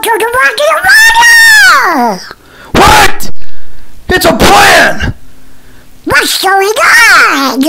go to the rock Arena! What? It's a plan! What's going on?